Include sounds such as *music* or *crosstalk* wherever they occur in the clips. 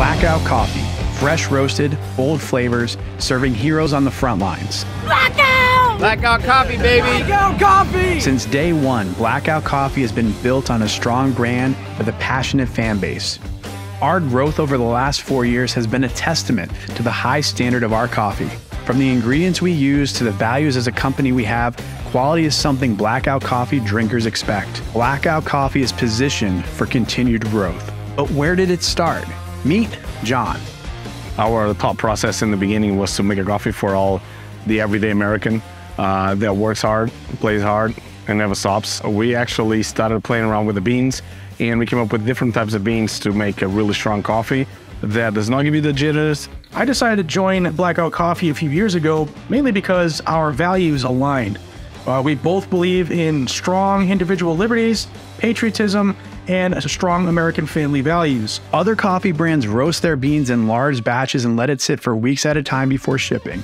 Blackout Coffee, fresh roasted, bold flavors, serving heroes on the front lines. Blackout! Blackout Coffee, baby! Blackout Coffee! Since day one, Blackout Coffee has been built on a strong brand with a passionate fan base. Our growth over the last four years has been a testament to the high standard of our coffee. From the ingredients we use to the values as a company we have, quality is something Blackout Coffee drinkers expect. Blackout Coffee is positioned for continued growth. But where did it start? Meet John. Our thought process in the beginning was to make a coffee for all the everyday American uh, that works hard, plays hard, and never stops. We actually started playing around with the beans and we came up with different types of beans to make a really strong coffee that does not give you the jitters. I decided to join Blackout Coffee a few years ago mainly because our values aligned. Uh, we both believe in strong individual liberties, patriotism, and strong American family values. Other coffee brands roast their beans in large batches and let it sit for weeks at a time before shipping.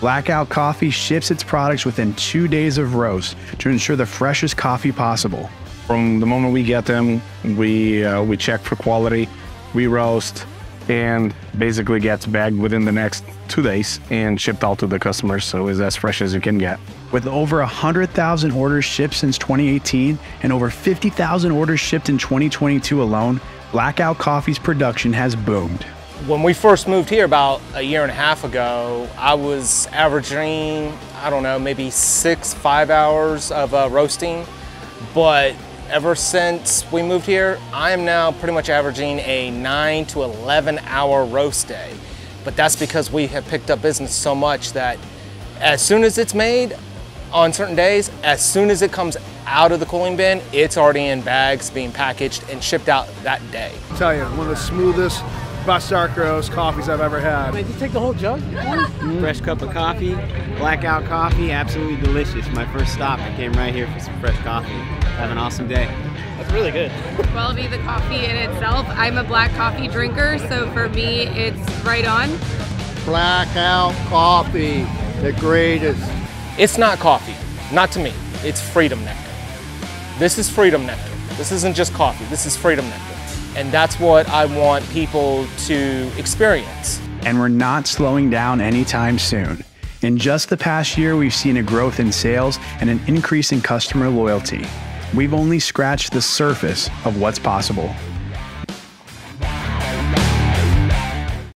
Blackout Coffee ships its products within two days of roast to ensure the freshest coffee possible. From the moment we get them, we uh, we check for quality, we roast, and basically gets bagged within the next two days and shipped out to the customers. So it's as fresh as you can get. With over 100,000 orders shipped since 2018 and over 50,000 orders shipped in 2022 alone, Blackout Coffee's production has boomed. When we first moved here about a year and a half ago, I was averaging, I don't know, maybe six, five hours of uh, roasting. But ever since we moved here, I am now pretty much averaging a 9 to 11 hour roast day. But that's because we have picked up business so much that as soon as it's made, on certain days, as soon as it comes out of the cooling bin, it's already in bags being packaged and shipped out that day. I tell you, one of the smoothest, best dark roast coffees I've ever had. Wait, you take the whole jug? Mm. Fresh cup of coffee, blackout coffee, absolutely delicious. My first stop, I came right here for some fresh coffee. Have an awesome day. That's really good. *laughs* Well, be the coffee in itself. I'm a black coffee drinker, so for me, it's right on. Blackout coffee, the greatest. It's not coffee, not to me. It's freedom nectar. This is freedom nectar. This isn't just coffee, this is freedom nectar. And that's what I want people to experience. And we're not slowing down anytime soon. In just the past year, we've seen a growth in sales and an increase in customer loyalty. We've only scratched the surface of what's possible.